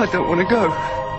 I don't want to go.